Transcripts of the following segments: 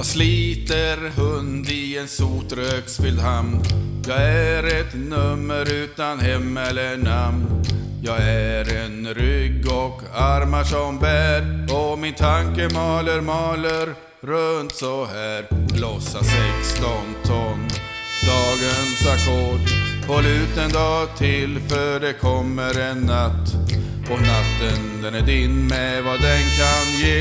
Jag sliter hund i en sotröksfylld hamn. Jag är ett nummer utan hem eller namn. Jag är en rygg och armar som bär och min tanke maler, maler runt så här. Lossa 16 ton, dagens ackord. Håll ut en dag till för det kommer en natt. Och natten den är din med vad den kan ge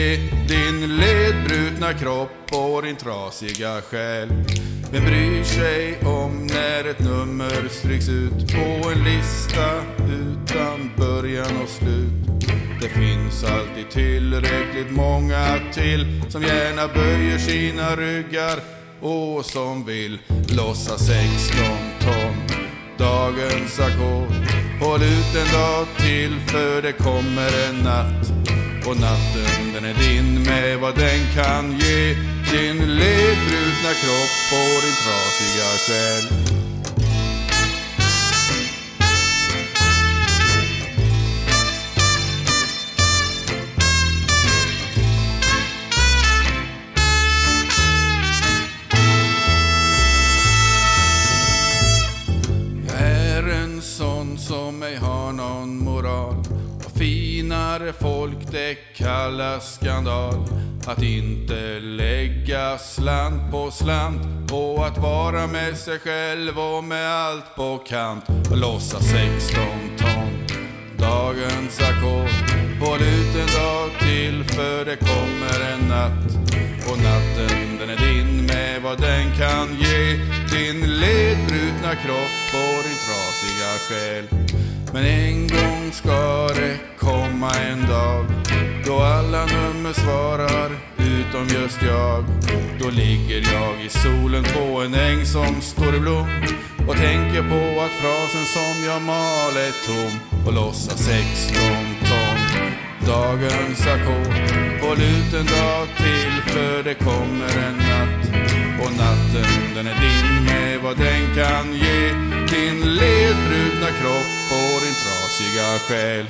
ledbrutna kropp och din trasiga själ. Vem bryr sig om när ett nummer stryks ut på en lista utan början och slut? Det finns alltid tillräckligt många till som gärna böjer sina ryggar och som vill lossa 16 ton. Dagens ackord Håll ut en dag till för det kommer en natt. Och natten den är din vad den kan ge Din ledbrutna kropp och din trasiga själ som ej har någon moral. Och finare folk det kallas skandal. Att inte lägga slant på slant på att vara med sig själv och med allt på kant och låtsas 16 ton. Dagens ackord. Håll ut en dag till för det kommer en natt. Och natten den är din med vad den kan ge. Din ledbrutna kropp och din trasiga själ. Men en gång ska det komma en dag då alla nummer svarar utom just jag. Då ligger jag i solen på en äng som står i blom och tänker på att frasen som jag mal är tom och låtsas 16 ton. Dagens ackord Håll ut en dag till för det kommer en natt Och natten den är din med vad den kan ge Din ledbrutna kropp och din trasiga själ